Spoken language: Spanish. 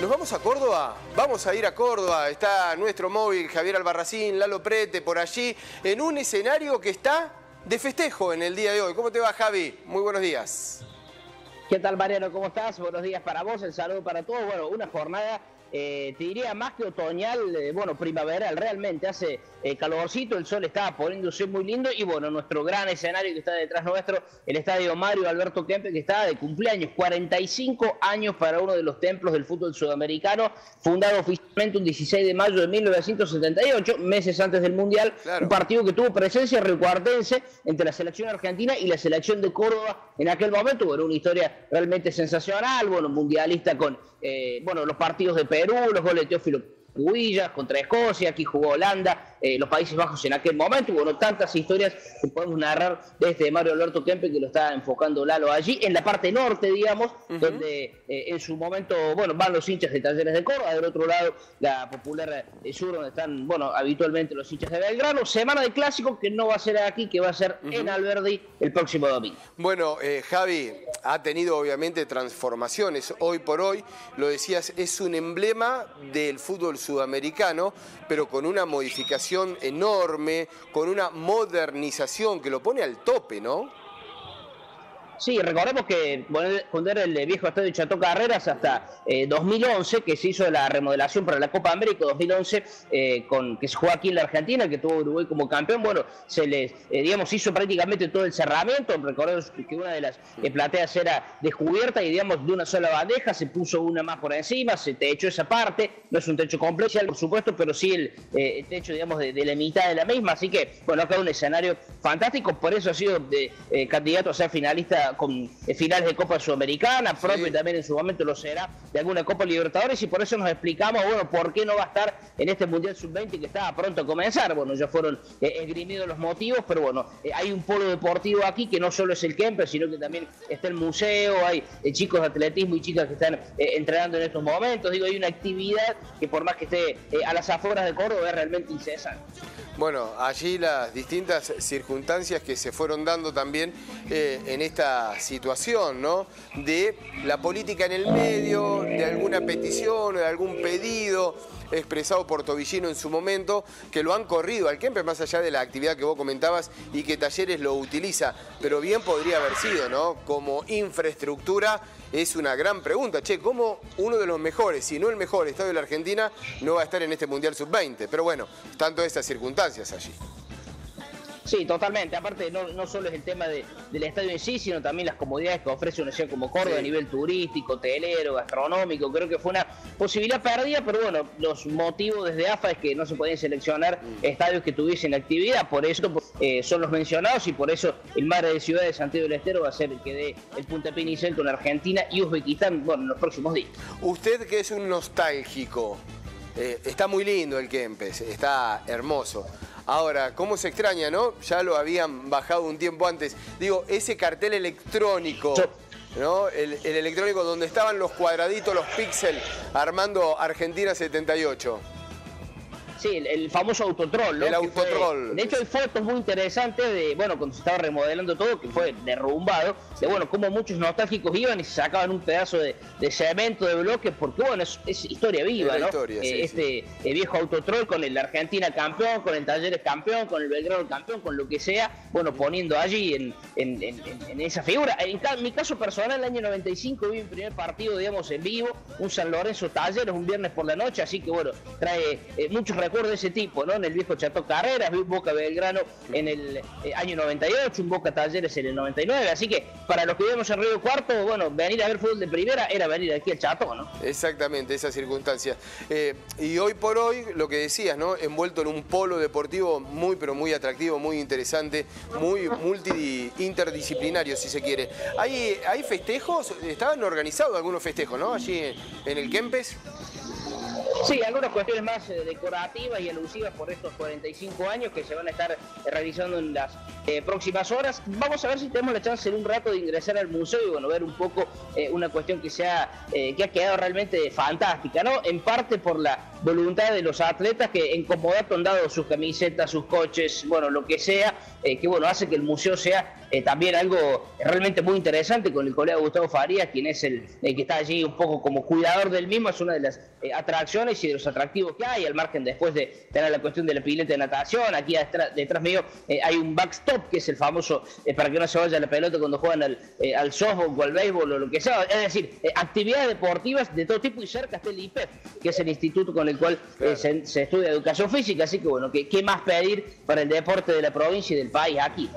¿Nos vamos a Córdoba? Vamos a ir a Córdoba. Está nuestro móvil, Javier Albarracín, Lalo Prete, por allí, en un escenario que está de festejo en el día de hoy. ¿Cómo te va, Javi? Muy buenos días. ¿Qué tal, Mariano? ¿Cómo estás? Buenos días para vos, el saludo para todos. Bueno, una jornada eh, te diría más que otoñal, eh, bueno, primaveral, realmente hace eh, calorcito, el sol está poniéndose muy lindo y bueno, nuestro gran escenario que está detrás nuestro, el estadio Mario Alberto Kempe, que está de cumpleaños, 45 años para uno de los templos del fútbol sudamericano, fundado oficialmente un 16 de mayo de 1978, meses antes del Mundial, un partido que tuvo presencia recuartense entre la selección argentina y la selección de Córdoba en aquel momento, bueno, una historia realmente sensacional, bueno, mundialista con, bueno, los partidos de Perú, los goles de Teófilo Cubillas contra Escocia, aquí jugó Holanda, eh, los Países Bajos en aquel momento, bueno, tantas historias que podemos narrar desde Mario Alberto Kempe, que lo está enfocando Lalo allí, en la parte norte, digamos, donde eh, en su momento, bueno, van los hinchas de Talleres de Córdoba, del otro lado la popular eh, sur, donde están, bueno, habitualmente los hinchas de Belgrano, semana de clásico que no va a ser aquí, que va a ser en Alberdi el próximo domingo. Bueno, Javi, ha tenido obviamente transformaciones hoy por hoy, lo decías, es un emblema del fútbol sudamericano, pero con una modificación enorme, con una modernización que lo pone al tope, ¿no? Sí, recordemos que cuando era el viejo estadio Chato Carreras hasta 2011, eh, que se hizo la remodelación para la Copa América 2011, eh, con, que se jugó aquí en la Argentina, que tuvo Uruguay como campeón, bueno, se les, eh, digamos, hizo prácticamente todo el cerramiento, recordemos que una de las plateas era descubierta y, digamos, de una sola bandeja, se puso una más por encima, se techó esa parte, no es un techo completo, por supuesto, pero sí el, techo, digamos, de, la mitad de la misma, así que, bueno, acá un escenario fantástico, por eso ha sido candidato a ser finalista con eh, finales de Copa Sudamericana, propio también en su momento lo será de alguna Copa Libertadores y por eso nos explicamos, bueno, por qué no va a estar en este Mundial Sub-20 que estaba pronto a comenzar. Bueno, ya fueron eh, esgrimidos los motivos, pero bueno, eh, hay un polo deportivo aquí que no solo es el Kemper, sino que también está el museo, hay chicos de atletismo y chicas que están entrenando en estos momentos. Digo, hay una actividad que por más que esté a las afueras de Córdoba es realmente incesante. Bueno, allí las distintas circunstancias que se fueron dando también en esta situación, ¿no? De la política en el medio, de alguna petición, de algún pedido expresado por Tobillino en su momento, que lo han corrido al Kempe, más allá de la actividad que vos comentabas y que Talleres lo utiliza, pero bien podría haber sido, ¿no? Como infraestructura es una gran pregunta. Che, ¿cómo uno de los mejores, si no el mejor estadio de la Argentina, no va a estar en este Mundial Sub-20? Pero bueno, tanto estas circunstancias allí. Sí, totalmente. Aparte, no, solo es el tema del estadio en sí, sino también las comodidades que ofrece una ciudad como Córdoba a nivel turístico, hotelero, gastronómico. Creo que fue una posibilidad perdida, pero bueno, los motivos desde AFA es que no se pueden seleccionar mm. estadios que tuviesen actividad. Por eso eh, son los mencionados y por eso el mar de Ciudad de Santiago del Estero va a ser el que dé el punta inicial con Argentina y Uzbekistán bueno, en los próximos días. Usted que es un nostálgico, eh, está muy lindo el Kempes, está hermoso. Ahora, ¿cómo se extraña, no? Ya lo habían bajado un tiempo antes. Digo, ese cartel electrónico... ¿no? El, el, electrónico donde estaban los cuadraditos, los píxeles, armando Argentina 78. Sí, el, famoso autotrol, ¿no? El autotrol. de hecho, hay fotos muy interesantes de, bueno, cuando se estaba remodelando todo, que fue derrumbado, de, bueno, como muchos nostálgicos iban y se sacaban un pedazo de, cemento, de bloques, porque, bueno, es, historia viva, ¿no? Historia, eh, este eh, viejo autotrol con el Argentina campeón, con el Talleres campeón, con el Belgrano campeón, con lo que sea, bueno, poniendo allí en, en, esa figura. En, mi caso personal, el año 95 vi mi primer partido, digamos, en vivo, un San Lorenzo Talleres, un viernes por la noche, así que, bueno, trae eh, muchos recuerdo de ese tipo, ¿no? En el viejo Chato Carreras, un Boca Belgrano en el eh, año 98, un Boca Talleres en el 99, así que para los que vivimos en Río Cuarto, bueno, venir a ver fútbol de primera era venir aquí al Chato, ¿no? Exactamente, esa circunstancia. Eh, y hoy por hoy, lo que decías, ¿no? Envuelto en un polo deportivo muy, pero muy atractivo, muy interesante, muy multi interdisciplinario, si se quiere. ¿Hay, hay festejos? Estaban organizados algunos festejos, ¿no? Allí en el Kempes. Sí, algunas cuestiones más eh, decorativas y alusivas por estos 45 años que se van a estar eh, realizando en las eh, próximas horas. Vamos a ver si tenemos la chance en un rato de ingresar al museo y bueno, ver un poco una cuestión que, sea, que ha quedado realmente fantástica, ¿no? En parte por la voluntad de los atletas que en comodato han dado sus camisetas, sus coches, bueno, lo que sea, que bueno, hace que el museo sea también algo realmente muy interesante con el colega Gustavo Farías, quien es el, que está allí un poco como cuidador del mismo, es una de las atracciones y de los atractivos que hay, al margen después de tener la cuestión del pilete de natación, aquí detrás, mío eh, hay un backstop que es el famoso eh, para que no se vaya la pelota cuando juegan al, eh, al softball o al béisbol o lo que sea, es decir, actividades deportivas de todo tipo y cerca está el IPEF, que es el instituto con el cual se, se, estudia educación física, así que bueno, ¿qué, ¿qué más pedir para el deporte de la provincia y del país aquí?